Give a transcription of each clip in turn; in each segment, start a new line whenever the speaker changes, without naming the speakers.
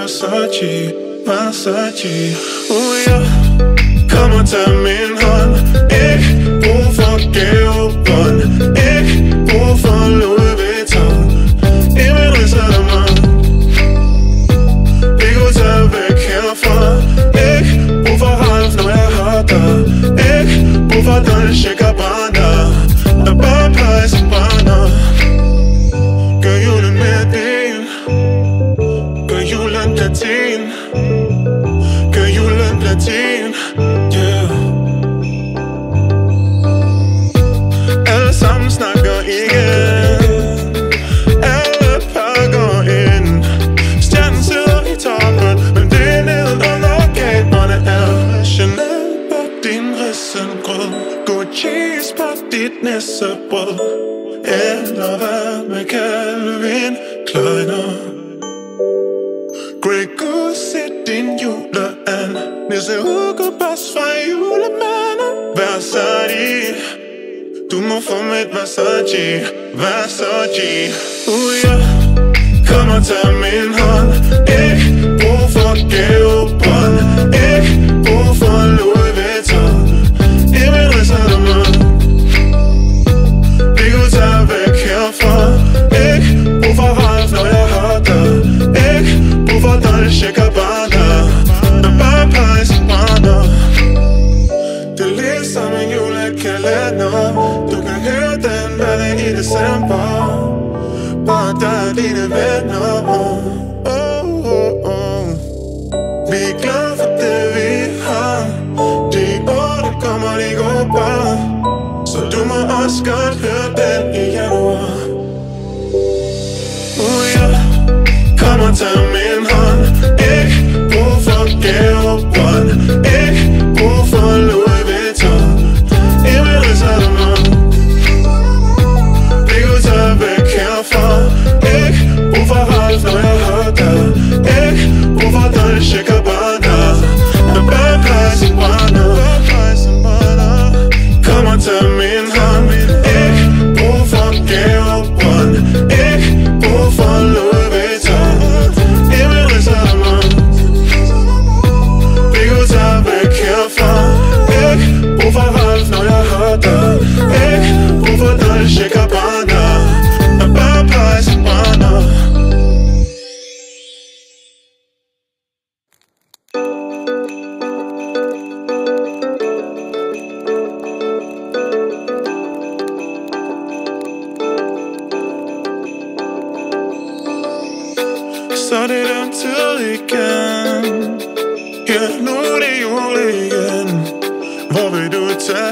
Versace, Versace. Ooh, yeah. Come on, tell me. Næste uge bas fra julemanden Versace Du må få mit Versace. Versace Uh ja. Yeah. Kom og tag min hånd. Ikke brug for gavebånd.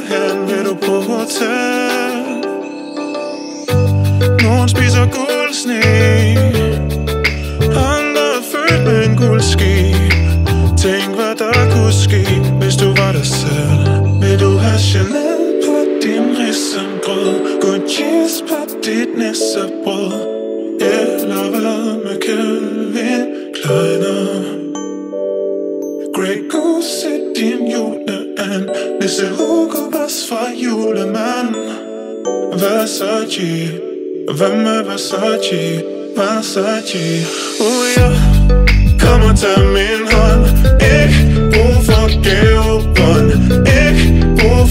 her vil du på hotel. Nogen spiser guldsne. Andre er født med en guldski Tænk hvad der kunne ske Hvis du var dig selv. Vil du have Chanel på din risengrød? Gucci's på dit nissebrød? Eller hvad med Calvin Kleiner? Grey Goose, din jule and Nisse Hug Versace, vem Versace, Versace. Oh ja, kom og tag min hånd Ikke brug for gavebånd Ikke brug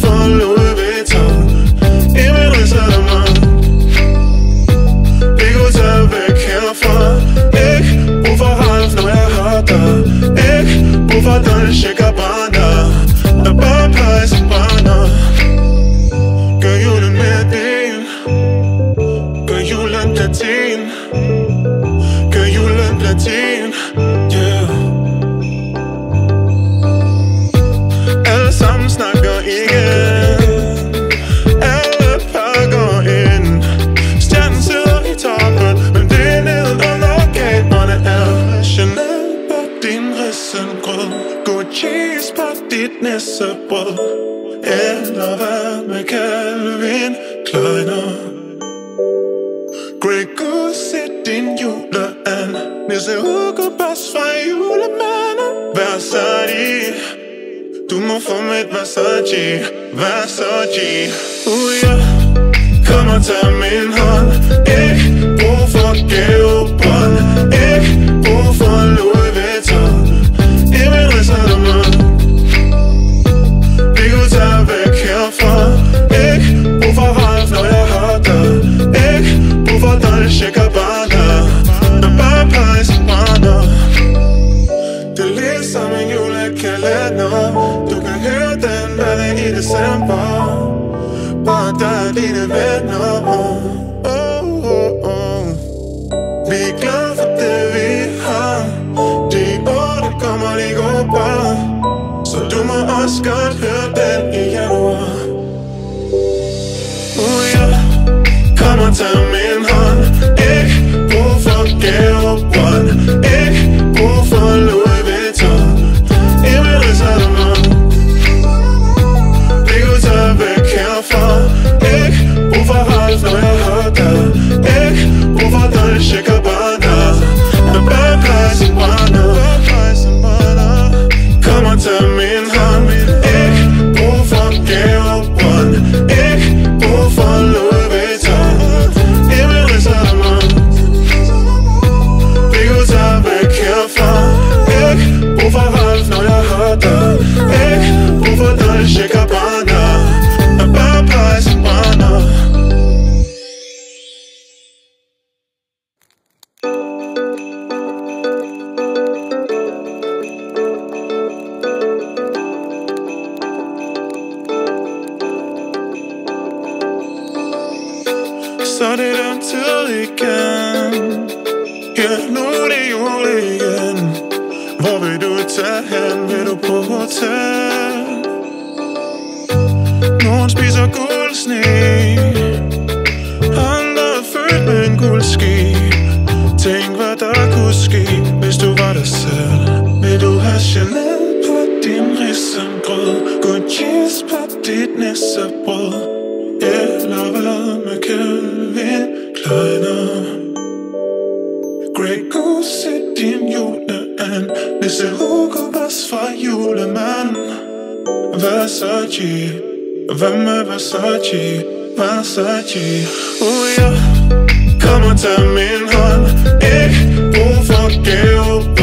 end kunne ske Tænk hvad der kunne ske, hvis du var dig selv. Vil du have Chanel på din risengrød? Gucci's på dit nissebrød? Eller hvad med Calvin Kleiner? Grey Goose i din juleand. Nisse Hugo Boss fra julemand Versace. Hvad med Versace? Versace. Oh yeah kommer tage min hånd Ikke brug for gave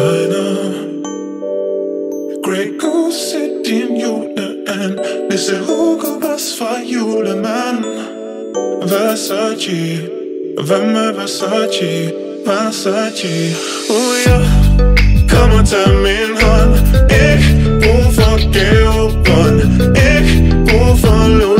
China. Greco sit and UN, a Hugo was var julemand. Versace, hvad med Versace, Versace? Uh, ja. Kom og tag min hånd, ikke brug for gavebånd, ikke brug for lån.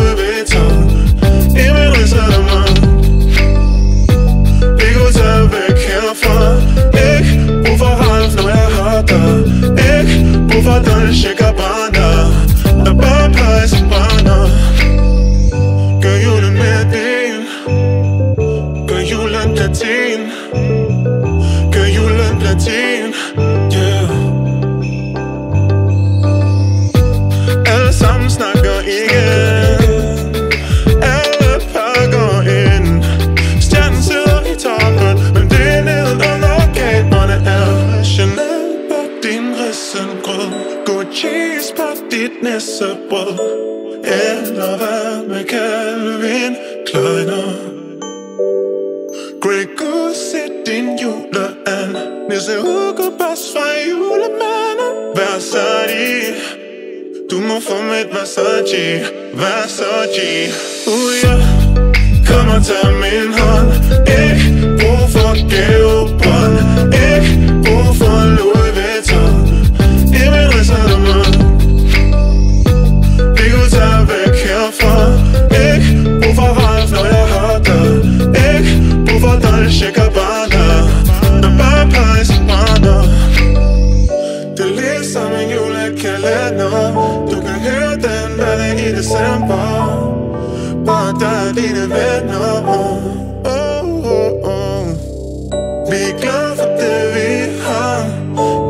Vi er glade for det vi har.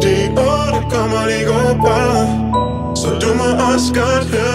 Det er år, der kommer lige går bare Så du må også godt høre.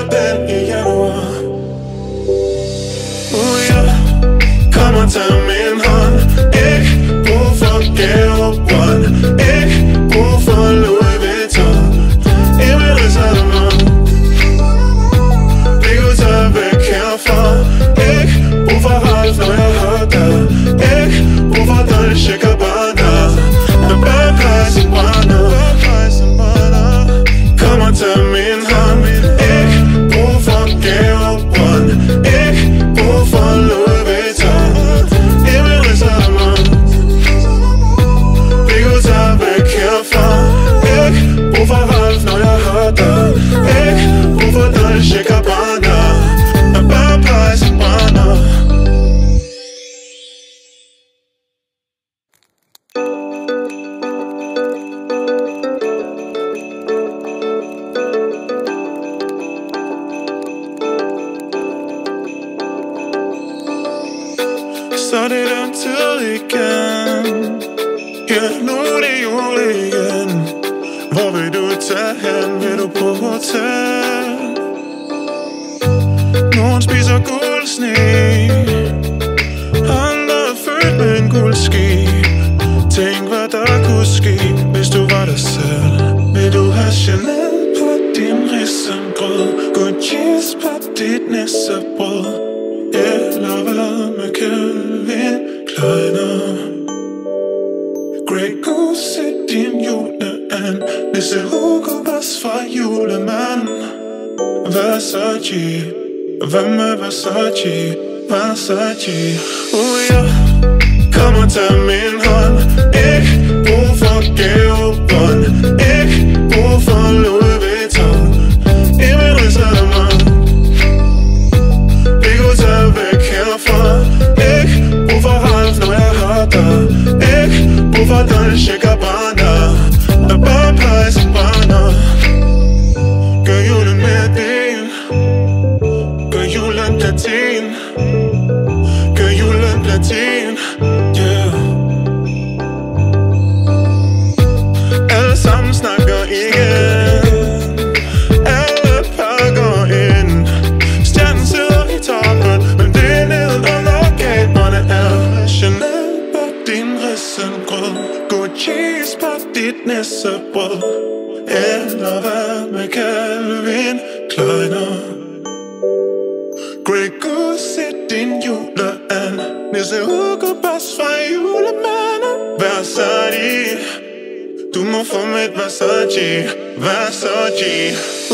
Ooh, yeah. Come on, tell me Versace Versace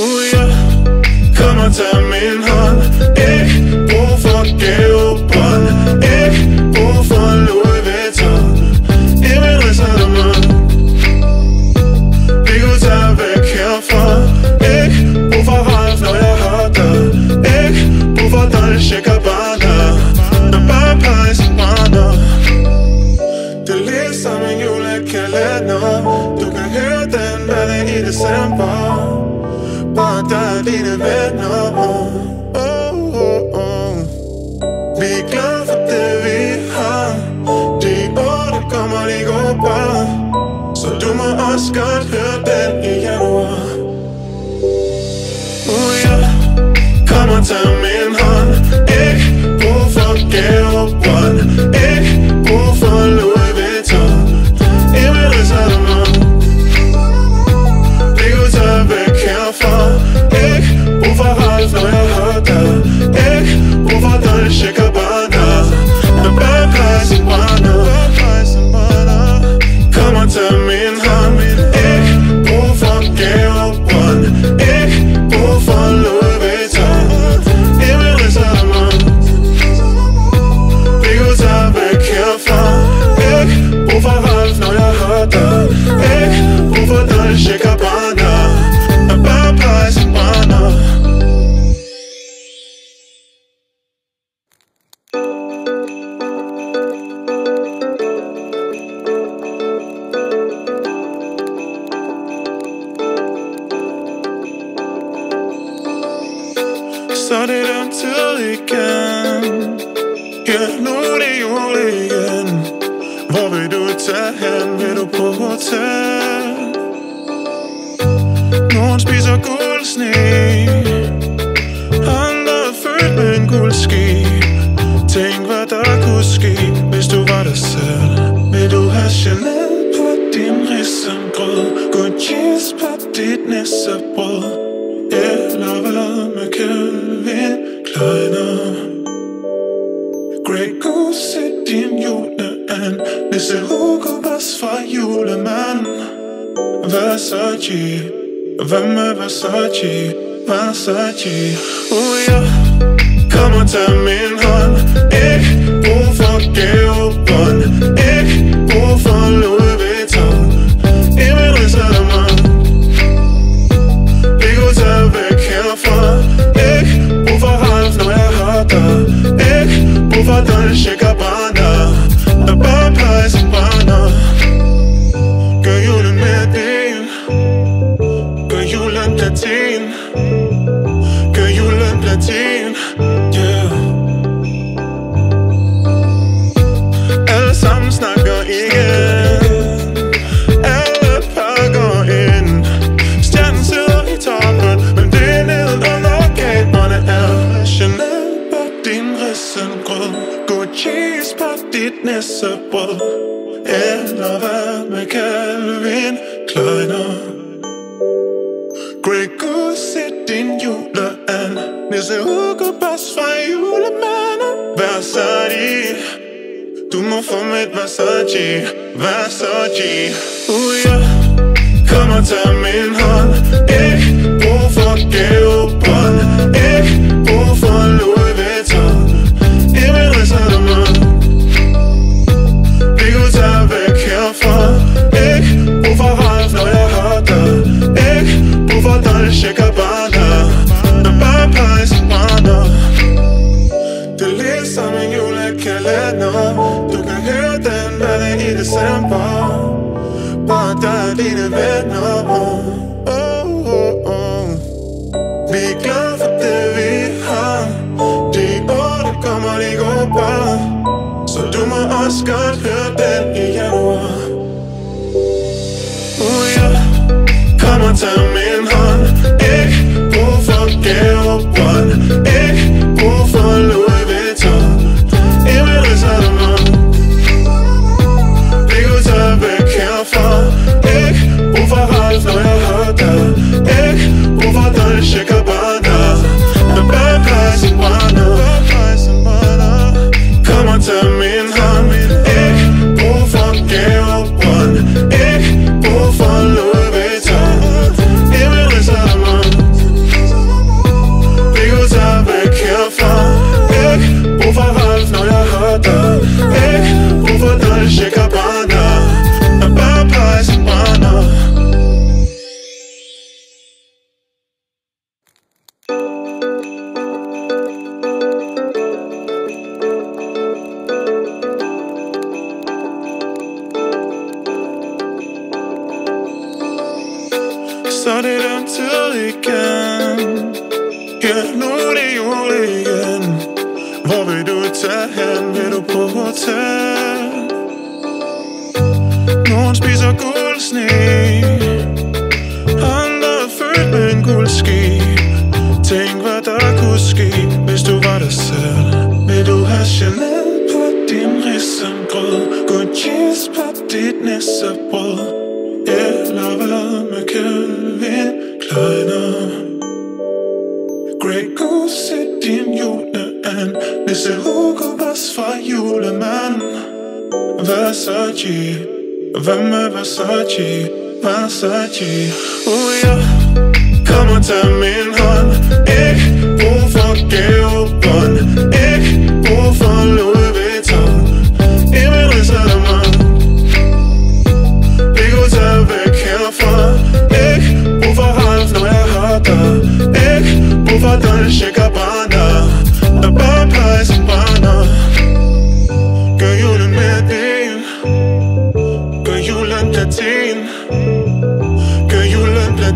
Satan,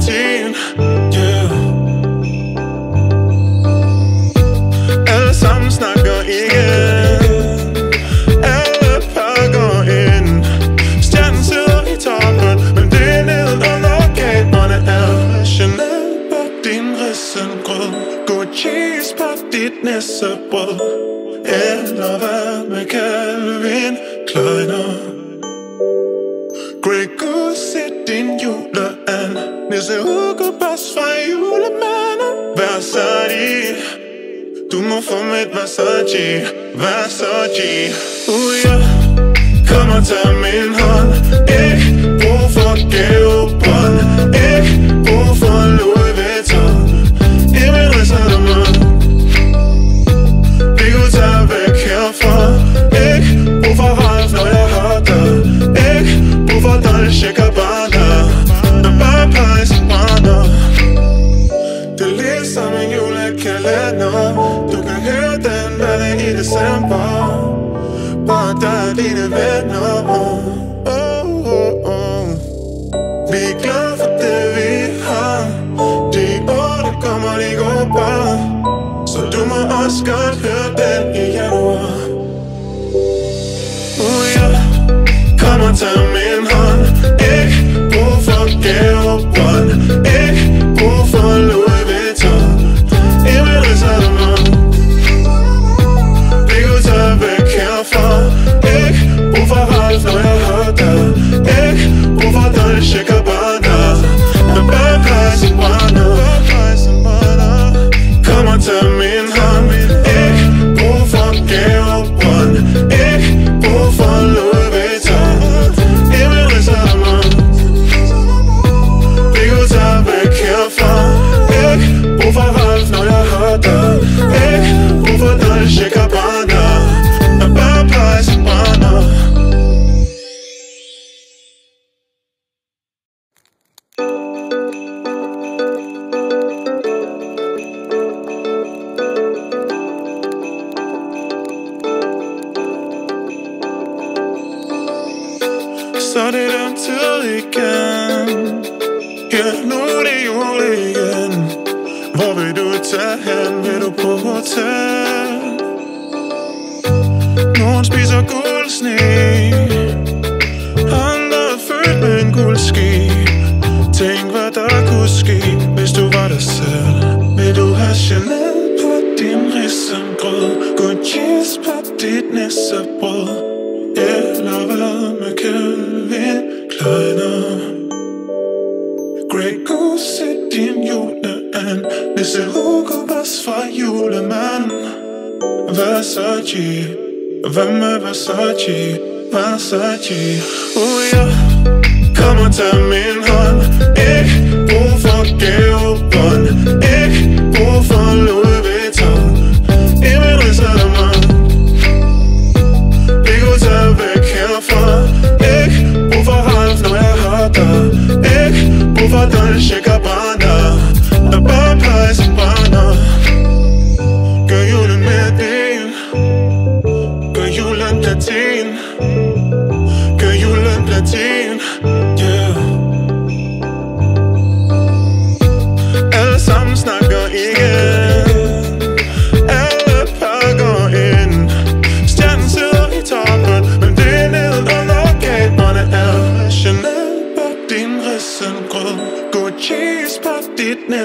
that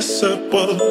irrepressible.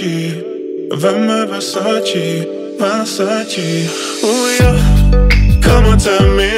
Versace, vemme Versace, Versace. Oh yeah, come on, tell me.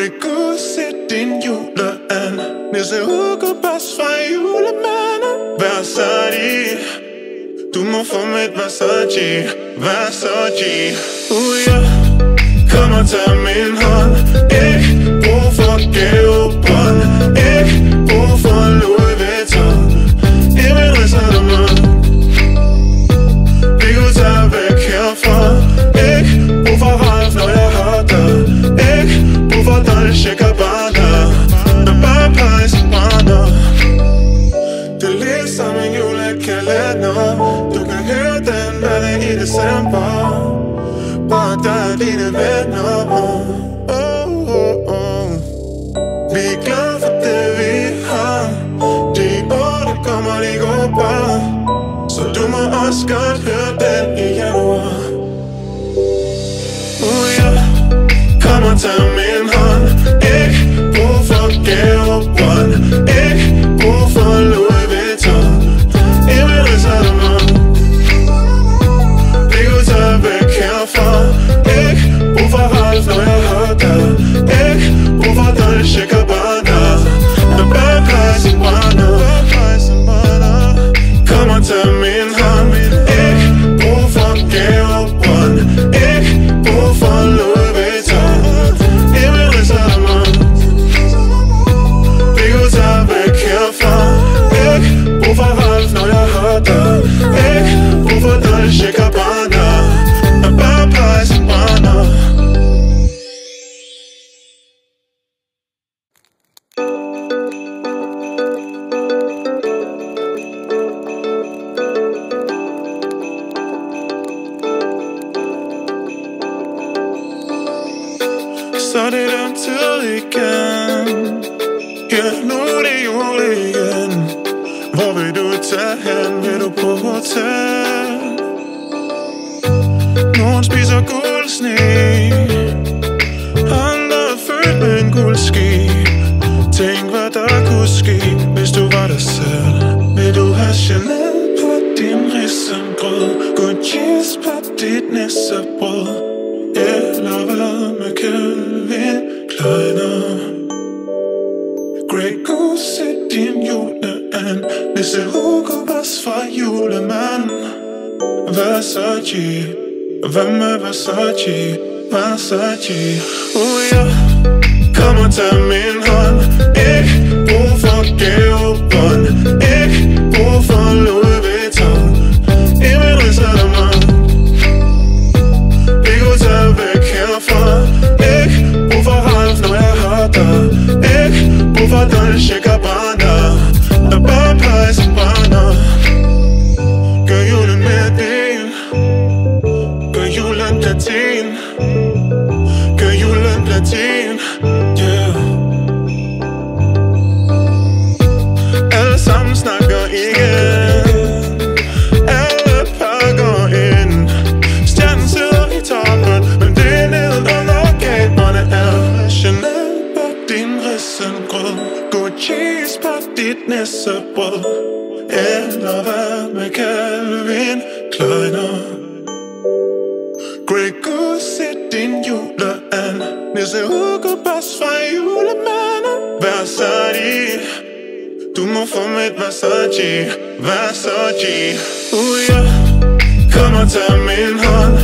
Rico, sæt din julean Nisse Hugo Boss fra julemanden Versace Du må få mit Versace. Versace Uh ja, yeah. kom og tag min hånd. Ikke brug for gavebånd. Så er det den tid igen. Ja, nu er det jul igen. Hvor vil du tage hen? Vil du på hotel? Nogen spiser guldsne. Andre er født med en guldski Tænk hvad der kunne ske Hvis du var dig selv. Vil du have Chanel på din risengrød? Gucci's på dit nissebrød? Eller hvad med Calvin Goose i din juleand Nisse Hugo Boss fra julemand Versace Hvad med Versace? Versace Uh ja Kom og tag min hånd Ikke brug for gavebånd Ikke brug for Louis Vuitton I min dit nissebrød Eller hvad med Calvin Kleiner? Grey Goose i din juleand. Nisse Hugo Boss fra julemanden. Versace Du må få mit Versace. Versace. Uh ja Kom og tag min hånd.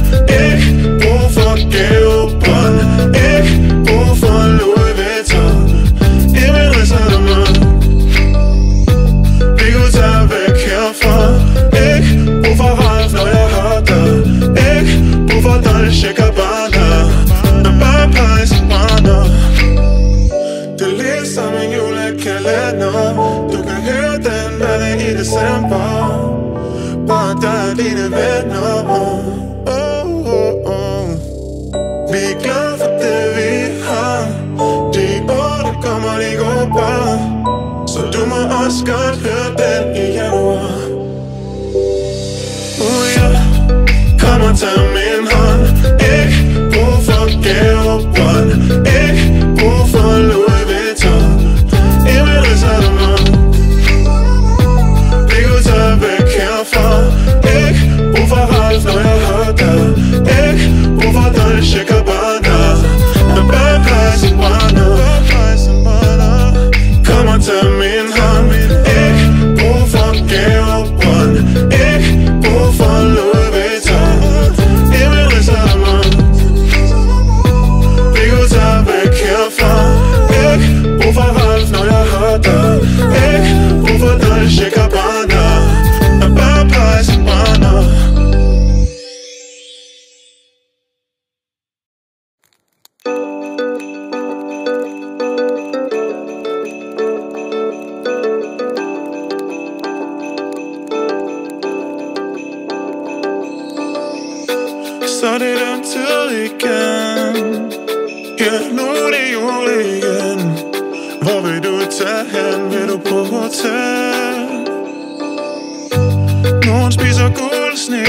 Spiser sne.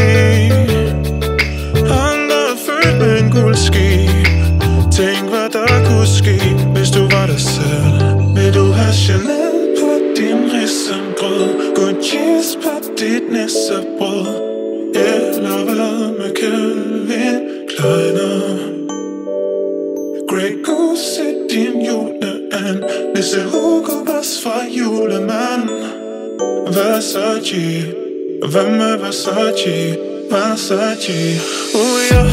Andre er født med en guld ski Tænk hvad der kunne ske Hvis du var dig selv. Vil du have Chanel på din risengrød? Gucci's på dit nissebrød? Eller hvad med Calvin Kleiner? Grey Goose i din juleand. Nisse Hugo Boss fra julemand Versace. Med Versace? Versace Uh ja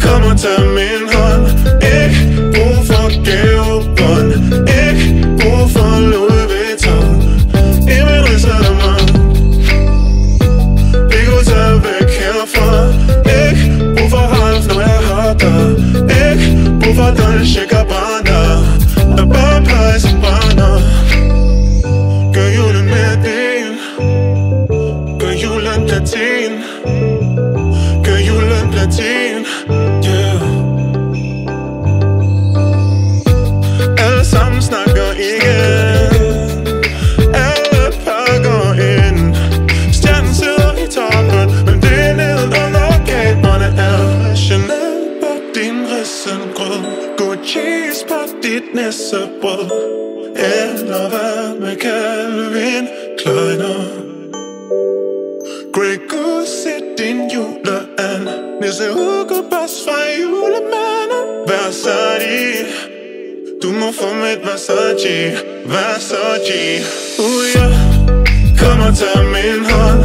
Kom og min hånd Ikke brug for gavebånd Versace, Versace. Ooh yeah, come on tell me, honey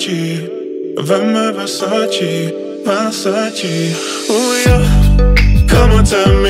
Versace, vemme Versace, Versace. Oh yeah, come on, tell me.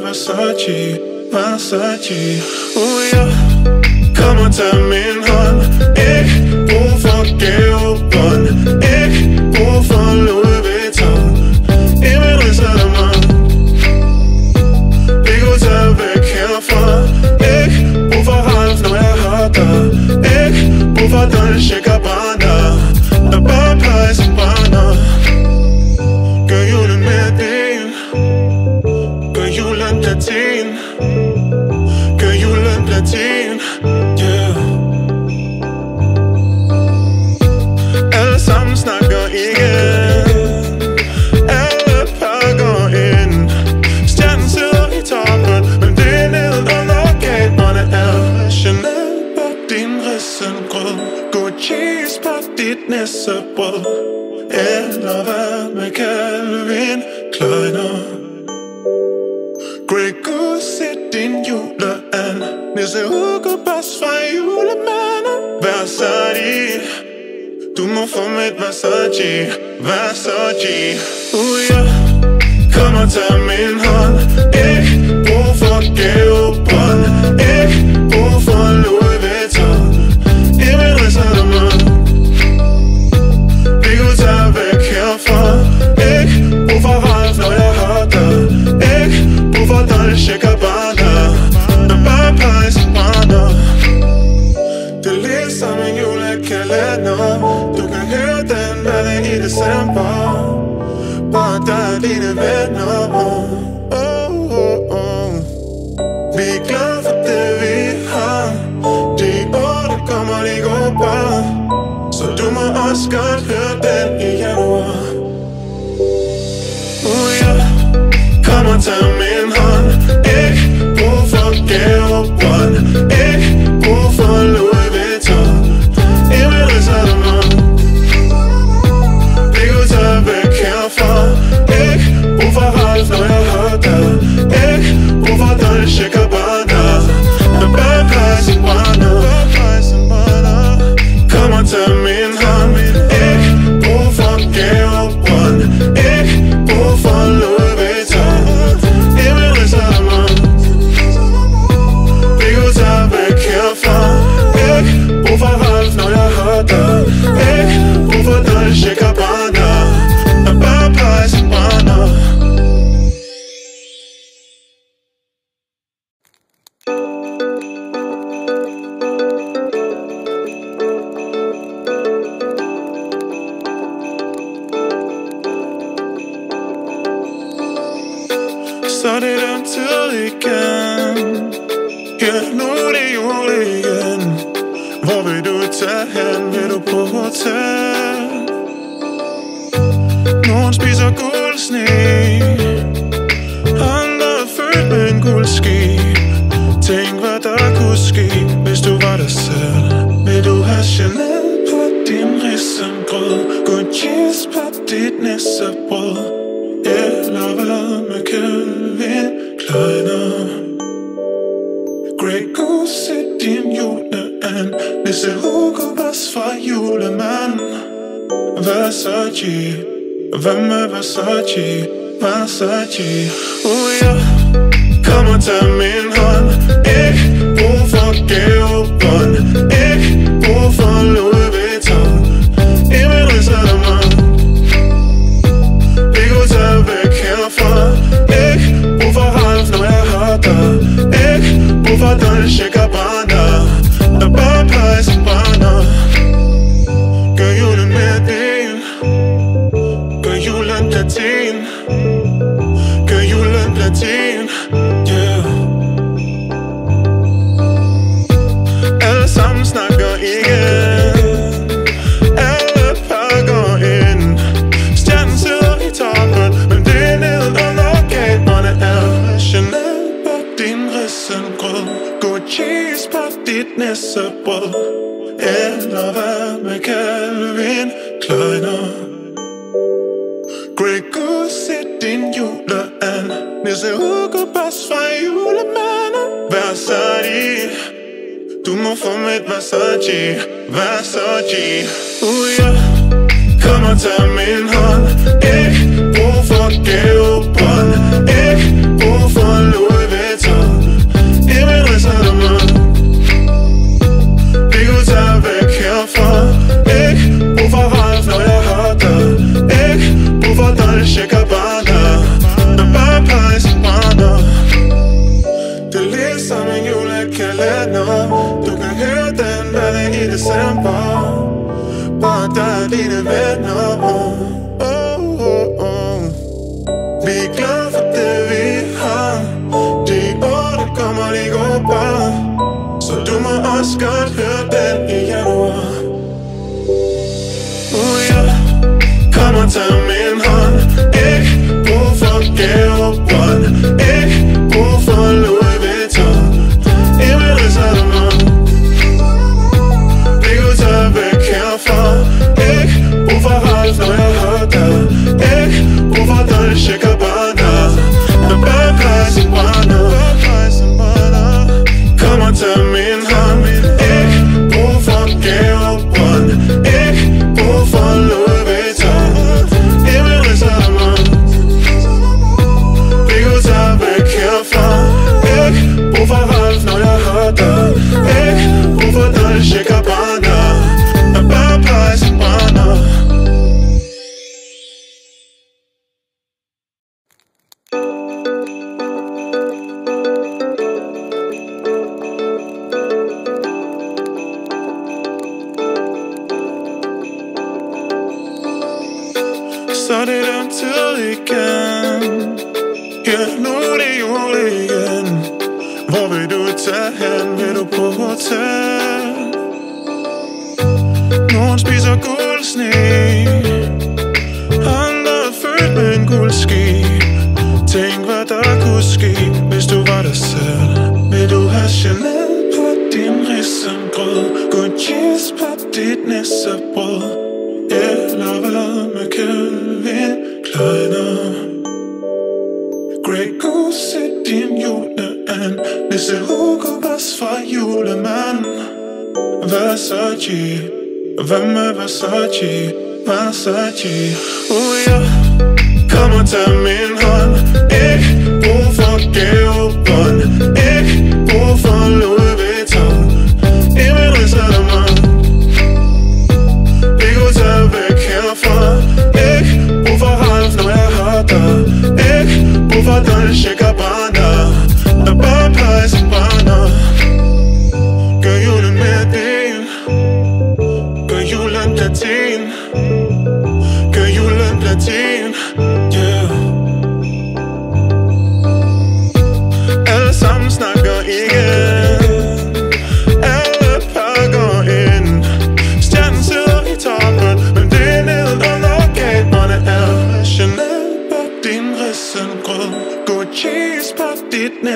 Versace, Versace. Oh yeah. kommer tage min hånd, ikke brug for. Versace, Versace. Uh. Appreciate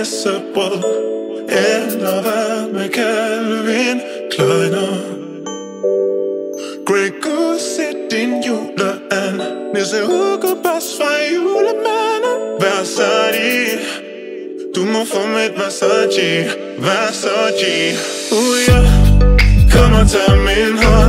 kassebrød Eller hvad med Calvin Kleiner? Gregor sæt din juleand. Nisse Hugo Boss fra julemanden. Versace Du må få mit Versace. Versace. Uh ja, yeah. kom og tag min hånd.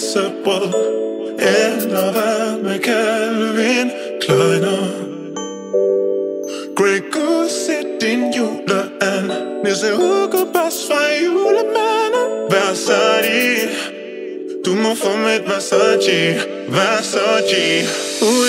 Decibel in der Welt mit Calvin Kleiner. Gregor sæt din jule an Næste uge pas fra julemanden Versace. Du må få mit Versace. Versace. uh.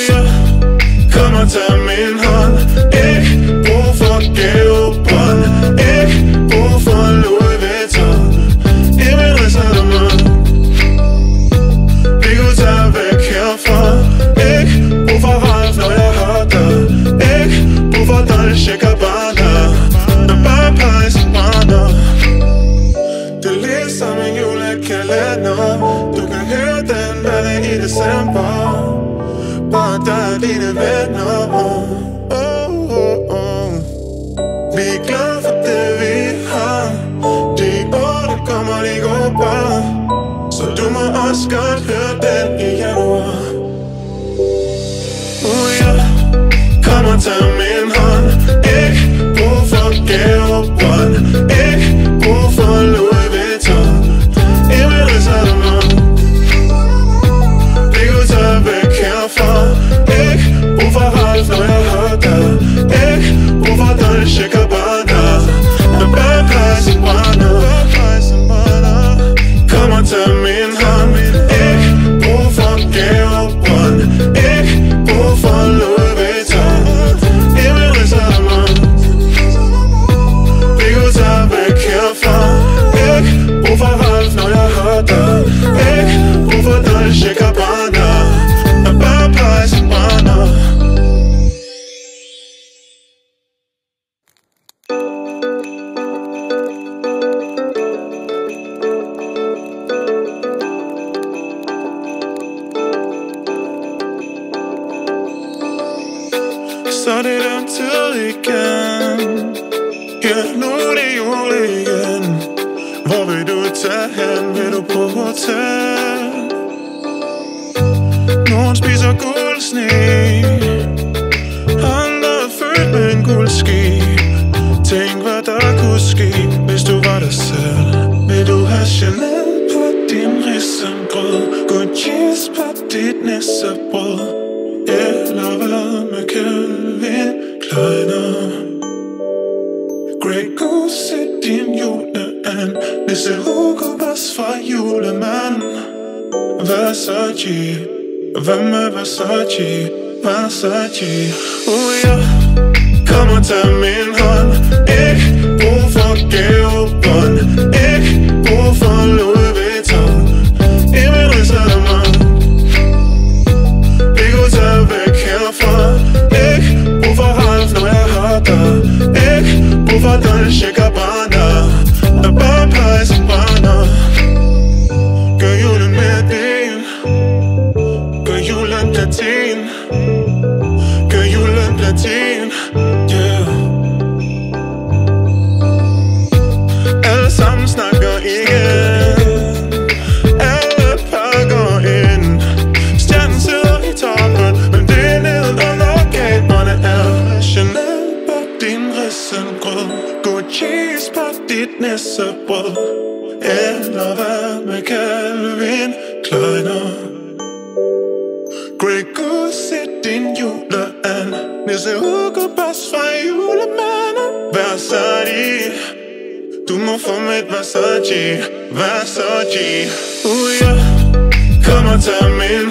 se hoe pas van jullie mannen. Versace, my me voor met Versace, Versace. Oeh yeah, come on, tell me